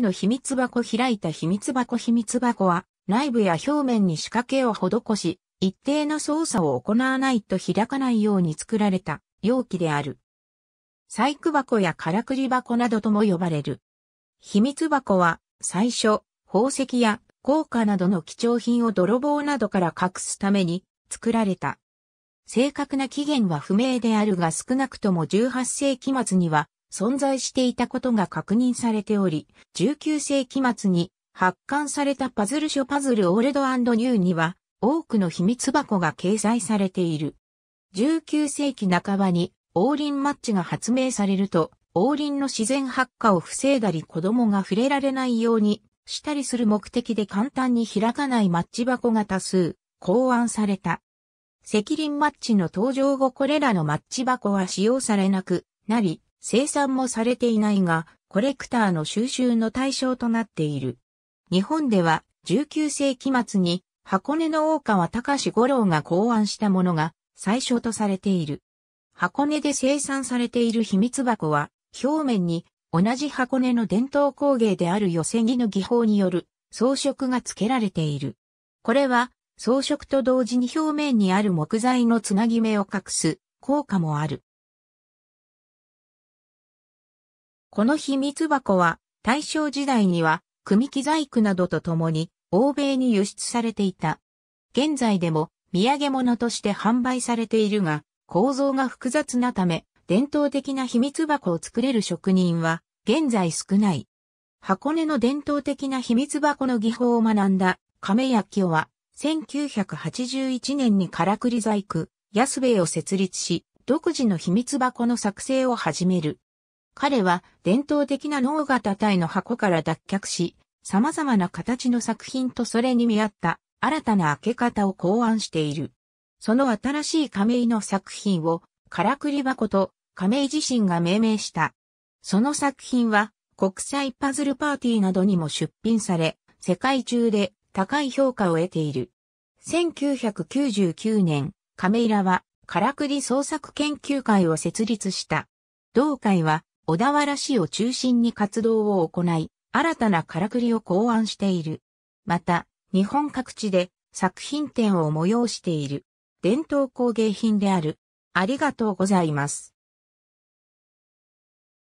の秘密箱開いた秘密箱秘密箱は内部や表面に仕掛けを施し、一定の操作を行わないと開かないように作られた容器である。細工箱やからくり箱などとも呼ばれる。秘密箱は最初、宝石や硬貨などの貴重品を泥棒などから隠すために作られた。正確な起源は不明であるが少なくとも18世紀末には存在していたことが確認されており、19世紀末に発刊されたパズル書パズルオールドニューには多くの秘密箱が掲載されている。19世紀半ばにオーリンマッチが発明されると、オーリンの自然発火を防いだり子供が触れられないようにしたりする目的で簡単に開かないマッチ箱が多数考案された。赤輪マッチの登場後これらのマッチ箱は使用されなくなり、生産もされていないが、コレクターの収集の対象となっている。日本では19世紀末に箱根の大川隆五郎が考案したものが最初とされている。箱根で生産されている秘密箱は表面に同じ箱根の伝統工芸である寄せ木の技法による装飾が付けられている。これは装飾と同時に表面にある木材のつなぎ目を隠す効果もある。この秘密箱は大正時代には組木細工などとともに欧米に輸出されていた。現在でも土産物として販売されているが構造が複雑なため伝統的な秘密箱を作れる職人は現在少ない。箱根の伝統的な秘密箱の技法を学んだ亀焼きは1981年にからくり細工、安兵衛を設立し、独自の秘密箱の作成を始める。彼は伝統的な脳型体の箱から脱却し、様々な形の作品とそれに見合った新たな開け方を考案している。その新しい亀井の作品をからくり箱と亀井自身が命名した。その作品は国際パズルパーティーなどにも出品され、世界中で高い評価を得ている。1999年、亀井らはからくり創作研究会を設立した。同会は小田原市を中心に活動を行い、新たなからくりを考案している。また、日本各地で作品展を催している伝統工芸品である。ありがとうございます。